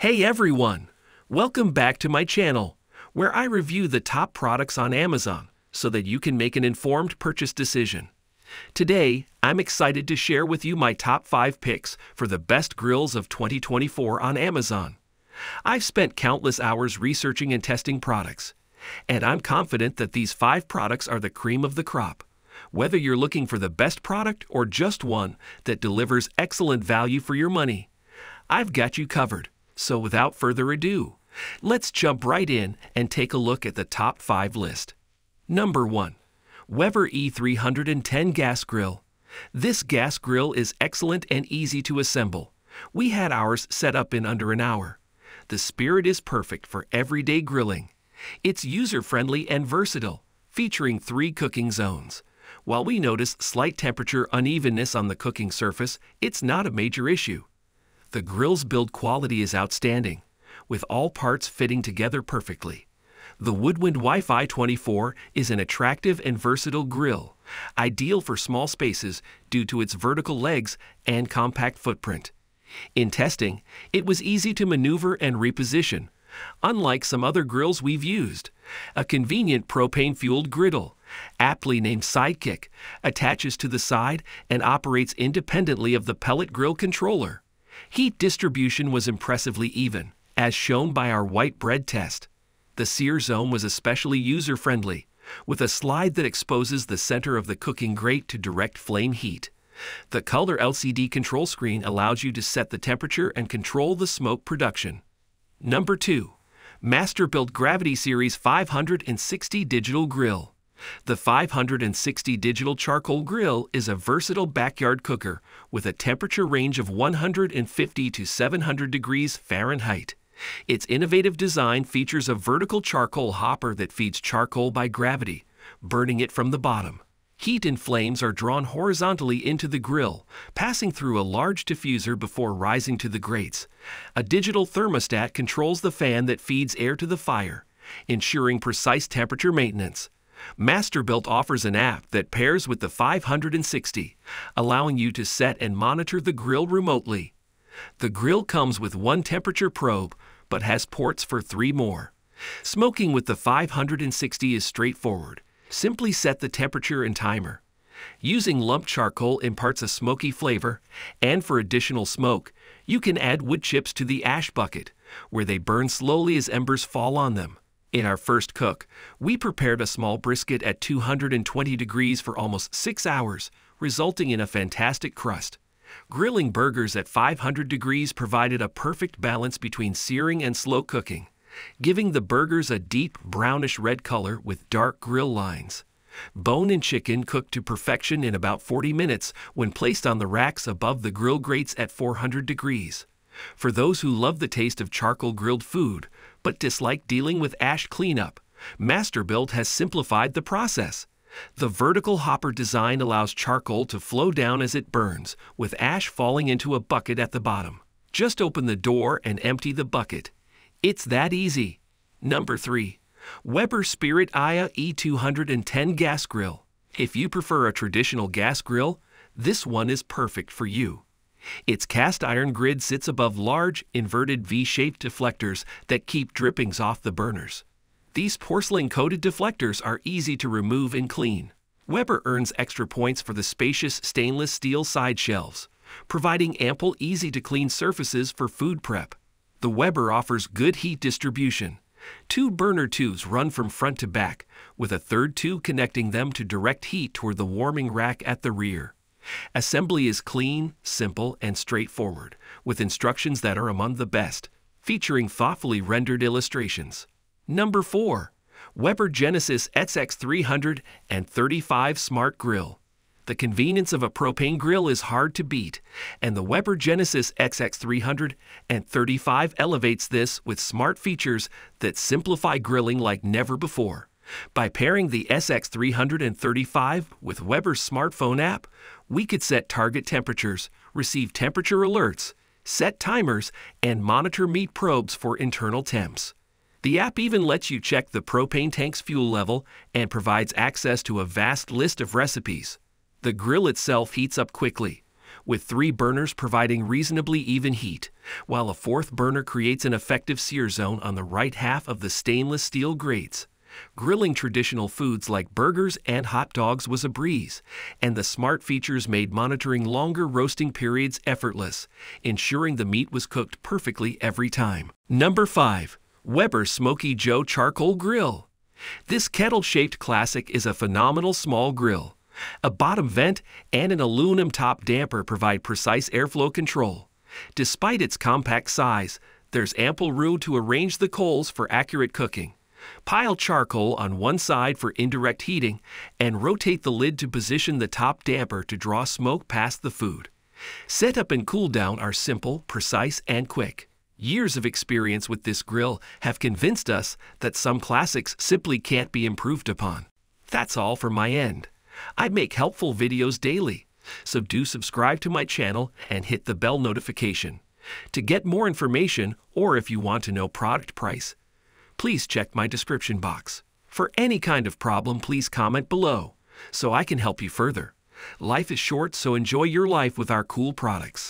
Hey everyone! Welcome back to my channel, where I review the top products on Amazon so that you can make an informed purchase decision. Today, I'm excited to share with you my top 5 picks for the best grills of 2024 on Amazon. I've spent countless hours researching and testing products, and I'm confident that these 5 products are the cream of the crop. Whether you're looking for the best product or just one that delivers excellent value for your money, I've got you covered. So without further ado, let's jump right in and take a look at the top 5 list. Number 1. Weber E310 Gas Grill. This gas grill is excellent and easy to assemble. We had ours set up in under an hour. The spirit is perfect for everyday grilling. It's user-friendly and versatile, featuring three cooking zones. While we notice slight temperature unevenness on the cooking surface, it's not a major issue. The grill's build quality is outstanding, with all parts fitting together perfectly. The Woodwind Wi-Fi 24 is an attractive and versatile grill, ideal for small spaces due to its vertical legs and compact footprint. In testing, it was easy to maneuver and reposition, unlike some other grills we've used. A convenient propane-fueled griddle, aptly named Sidekick, attaches to the side and operates independently of the pellet grill controller. Heat distribution was impressively even, as shown by our white bread test. The sear zone was especially user-friendly, with a slide that exposes the center of the cooking grate to direct flame heat. The color LCD control screen allows you to set the temperature and control the smoke production. Number 2. Masterbuilt Gravity Series 560 Digital Grill. The 560 Digital Charcoal Grill is a versatile backyard cooker with a temperature range of 150 to 700 degrees Fahrenheit. Its innovative design features a vertical charcoal hopper that feeds charcoal by gravity, burning it from the bottom. Heat and flames are drawn horizontally into the grill, passing through a large diffuser before rising to the grates. A digital thermostat controls the fan that feeds air to the fire, ensuring precise temperature maintenance. Masterbuilt offers an app that pairs with the 560, allowing you to set and monitor the grill remotely. The grill comes with one temperature probe, but has ports for three more. Smoking with the 560 is straightforward. Simply set the temperature and timer. Using lump charcoal imparts a smoky flavor, and for additional smoke, you can add wood chips to the ash bucket, where they burn slowly as embers fall on them. In our first cook, we prepared a small brisket at 220 degrees for almost six hours, resulting in a fantastic crust. Grilling burgers at 500 degrees provided a perfect balance between searing and slow cooking, giving the burgers a deep brownish red color with dark grill lines. Bone-in chicken cooked to perfection in about 40 minutes when placed on the racks above the grill grates at 400 degrees. For those who love the taste of charcoal grilled food, but dislike dealing with ash cleanup, Masterbuilt has simplified the process. The vertical hopper design allows charcoal to flow down as it burns, with ash falling into a bucket at the bottom. Just open the door and empty the bucket. It's that easy. Number 3. Weber Spirit II E210 Gas Grill. If you prefer a traditional gas grill, this one is perfect for you. Its cast iron grid sits above large, inverted V-shaped deflectors that keep drippings off the burners. These porcelain-coated deflectors are easy to remove and clean. Weber earns extra points for the spacious stainless steel side shelves, providing ample easy-to-clean surfaces for food prep. The Weber offers good heat distribution. Two burner tubes run from front to back, with a third tube connecting them to direct heat toward the warming rack at the rear. Assembly is clean, simple, and straightforward, with instructions that are among the best, featuring thoughtfully rendered illustrations. Number 4. Weber Genesis SX335 Smart Grill. The convenience of a propane grill is hard to beat, and the Weber Genesis SX335 elevates this with smart features that simplify grilling like never before. By pairing the SX335 with Weber's smartphone app, we could set target temperatures, receive temperature alerts, set timers, and monitor meat probes for internal temps. The app even lets you check the propane tank's fuel level and provides access to a vast list of recipes. The grill itself heats up quickly, with three burners providing reasonably even heat, while a fourth burner creates an effective sear zone on the right half of the stainless steel grates. Grilling traditional foods like burgers and hot dogs was a breeze, and the smart features made monitoring longer roasting periods effortless, ensuring the meat was cooked perfectly every time. Number 5. Weber Smokey Joe Charcoal Grill. This kettle shaped classic is a phenomenal small grill. A bottom vent and an aluminum top damper provide precise airflow control. Despite its compact size, there's ample room to arrange the coals for accurate cooking. Pile charcoal on one side for indirect heating and rotate the lid to position the top damper to draw smoke past the food. Setup and cool down are simple, precise, and quick. Years of experience with this grill have convinced us that some classics simply can't be improved upon. That's all from my end. I make helpful videos daily, so do subscribe to my channel and hit the bell notification. To get more information or if you want to know product price, please check my description box. For any kind of problem, please comment below so I can help you further. Life is short, so enjoy your life with our cool products.